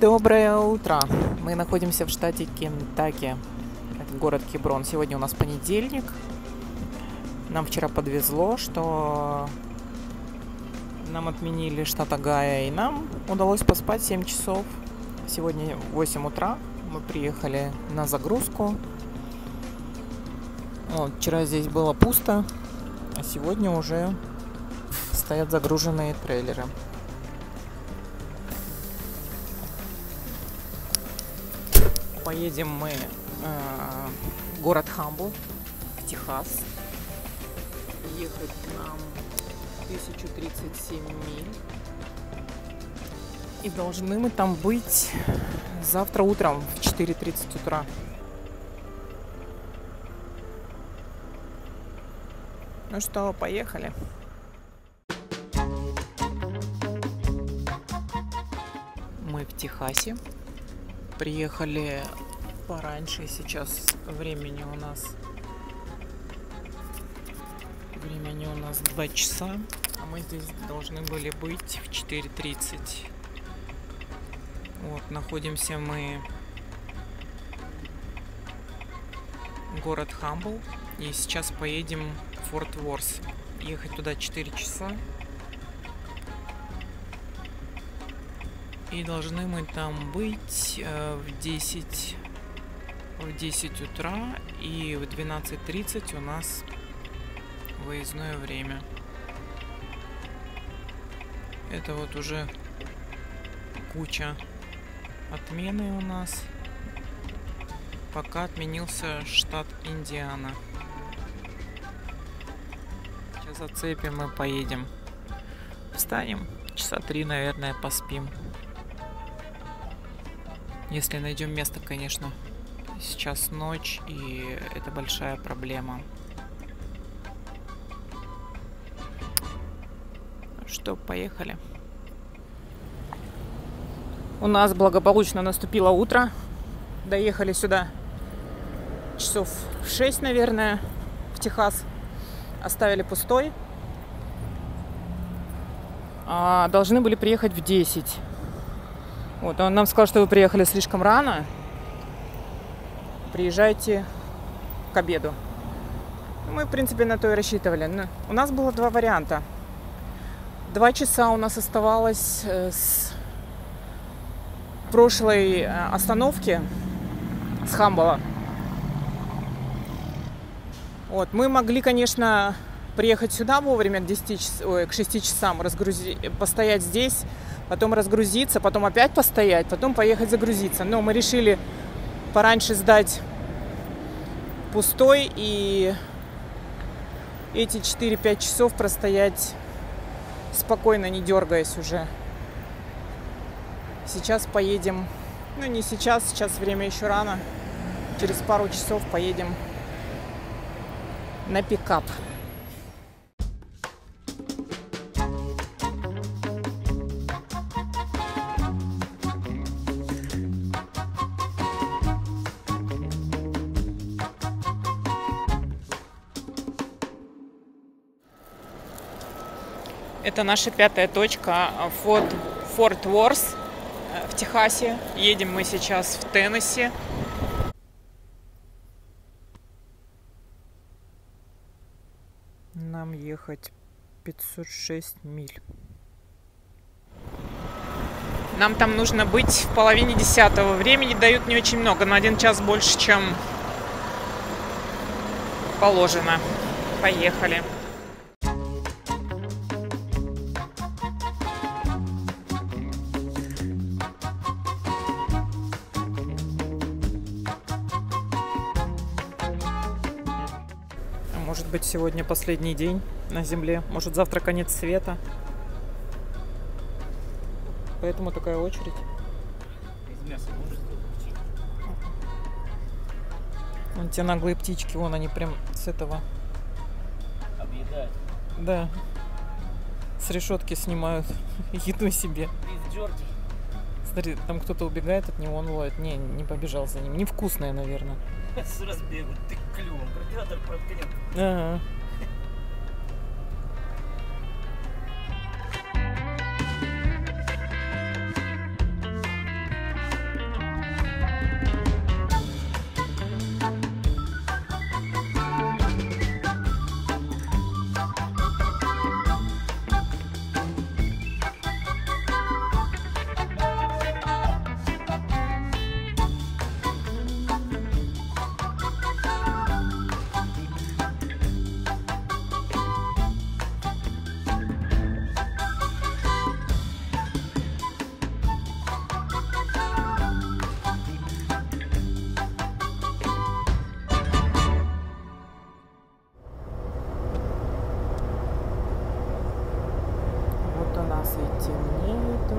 Доброе утро! Мы находимся в штате Кентаки. Это город Кеброн. Сегодня у нас понедельник. Нам вчера подвезло, что нам отменили штат Агая, и нам удалось поспать 7 часов. Сегодня 8 утра. Мы приехали на загрузку. Вот, вчера здесь было пусто, а сегодня уже стоят загруженные трейлеры. Поедем мы э, город Хамбл, Техас. Ехать нам 1037 миль. И должны мы там быть завтра утром в 4.30 утра. Ну что, поехали. Мы в Техасе. Приехали пораньше. Сейчас времени у нас времени у нас 2 часа. А мы здесь должны были быть в 4.30. Вот, находимся мы город Хамбл. И сейчас поедем в Форт Ворс. Ехать туда 4 часа. И должны мы там быть э, в 10 в 10 утра и в 12.30 у нас выездное время. Это вот уже куча отмены у нас. Пока отменился штат Индиана. Сейчас зацепим и поедем. Встанем. Часа три, наверное, поспим. Если найдем место, конечно. Сейчас ночь, и это большая проблема. Что, поехали. У нас благополучно наступило утро. Доехали сюда часов в 6, наверное, в Техас. Оставили пустой. А должны были приехать в 10. Вот, он нам сказал, что вы приехали слишком рано. Приезжайте к обеду. Ну, мы, в принципе, на то и рассчитывали. Но у нас было два варианта. Два часа у нас оставалось э, с прошлой э, остановки с Хамбала. Вот, мы могли, конечно, приехать сюда вовремя к, 10 час, ой, к 6 часам, разгрузи, постоять здесь, потом разгрузиться, потом опять постоять, потом поехать загрузиться. Но мы решили пораньше сдать пустой и эти 4-5 часов простоять спокойно, не дергаясь уже. Сейчас поедем, ну не сейчас, сейчас время еще рано, через пару часов поедем на пикап. Это наша пятая точка Форт, Форт Ворс в Техасе. Едем мы сейчас в Теннесси. Нам ехать 506 миль. Нам там нужно быть в половине десятого. Времени дают не очень много, на один час больше, чем положено. Поехали. Может быть, сегодня последний день на Земле. Может, завтра конец света. Поэтому такая очередь. Из мяса можешь сделать Вон те наглые птички, вон они прям с этого, Объедать. да, с решетки снимают еду себе. Из Джорджи. Смотри, там кто-то убегает от него, он ловит. Не, не побежал за ним. Невкусное, наверное. С разбегу. Ты. Гладиатор проткнет. Ага.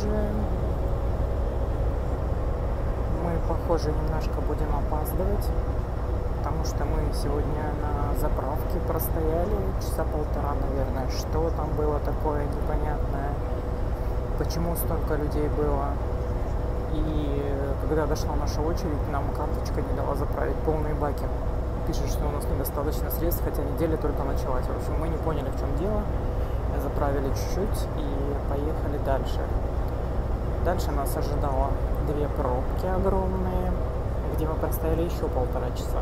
уже мы, похоже, немножко будем опаздывать, потому что мы сегодня на заправке простояли часа полтора, наверное. Что там было такое непонятное, почему столько людей было. И когда дошла наша очередь, нам карточка не дала заправить полные баки. Пишет, что у нас недостаточно средств, хотя неделя только началась. В общем, мы не поняли, в чем дело. Заправили чуть-чуть и поехали дальше. Дальше нас ожидало две пробки огромные, где мы простояли еще полтора часа.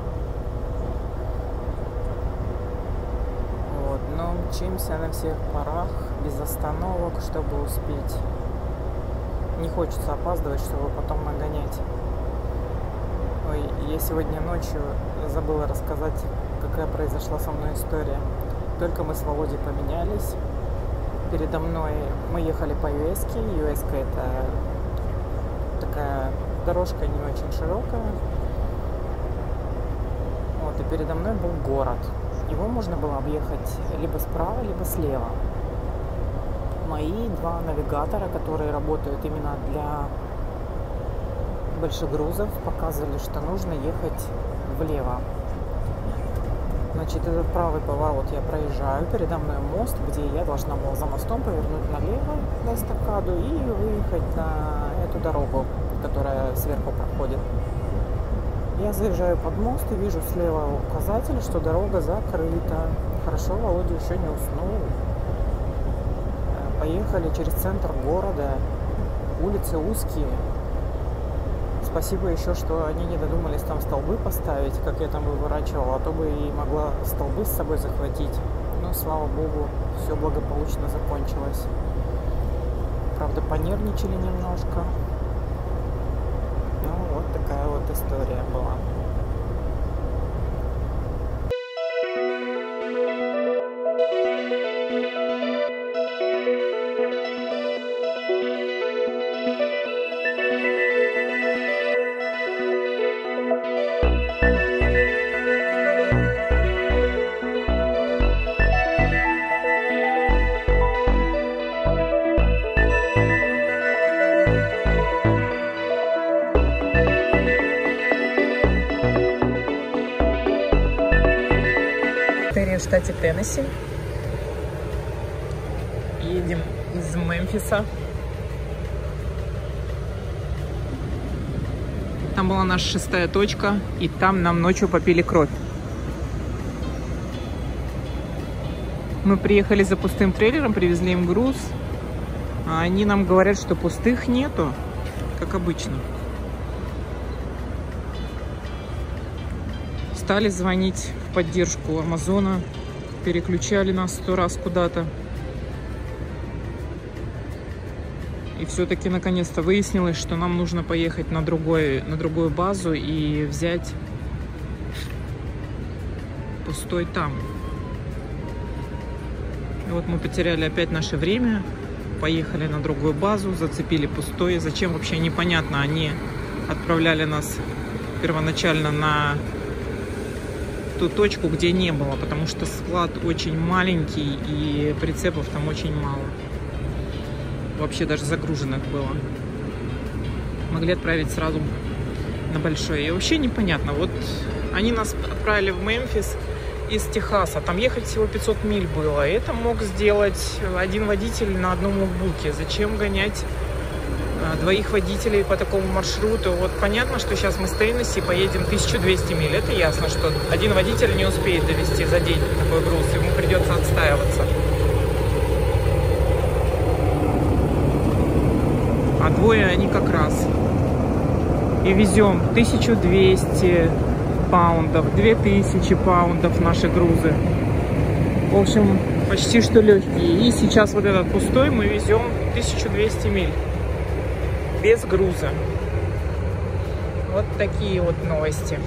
Вот, но мчимся на всех парах, без остановок, чтобы успеть. Не хочется опаздывать, чтобы потом нагонять. Ой, я сегодня ночью забыла рассказать, какая произошла со мной история. Только мы с Володей поменялись. Передо мной мы ехали по Юэске. Юэска это такая дорожка не очень широкая. Вот, и передо мной был город. Его можно было объехать либо справа, либо слева. Мои два навигатора, которые работают именно для больших грузов, показывали, что нужно ехать влево. Значит, этот правый поворот я проезжаю, передо мной мост, где я должна была за мостом повернуть налево на эстакаду и выехать на эту дорогу, которая сверху проходит. Я заезжаю под мост и вижу слева указатель, что дорога закрыта. Хорошо, Володя еще не уснул. Поехали через центр города. Улицы узкие, Спасибо еще, что они не додумались там столбы поставить, как я там выворачивала, а то бы и могла столбы с собой захватить. Но, слава богу, все благополучно закончилось. Правда, понервничали немножко. Ну, вот такая вот история была. В штате Теннесси. Едем из Мемфиса. Там была наша шестая точка, и там нам ночью попили кровь. Мы приехали за пустым трейлером, привезли им груз. А они нам говорят, что пустых нету, как обычно. Стали звонить поддержку Амазона, переключали нас сто раз куда-то. И все-таки наконец-то выяснилось, что нам нужно поехать на, другой, на другую базу и взять пустой там. И вот мы потеряли опять наше время, поехали на другую базу, зацепили пустой. Зачем вообще непонятно. Они отправляли нас первоначально на ту точку, где не было, потому что склад очень маленький и прицепов там очень мало. Вообще даже загруженных было. Могли отправить сразу на большое. И вообще непонятно. Вот они нас отправили в Мемфис из Техаса. Там ехать всего 500 миль было. Это мог сделать один водитель на одном ноутбуке. Зачем гонять двоих водителей по такому маршруту. Вот понятно, что сейчас мы с Тейнесси поедем 1200 миль. Это ясно, что один водитель не успеет довести за день такой груз. Ему придется отстаиваться. А двое они как раз. И везем 1200 паундов, 2000 паундов наши грузы. В общем, почти что легкие. И сейчас вот этот пустой мы везем 1200 миль без груза. Вот такие вот новости.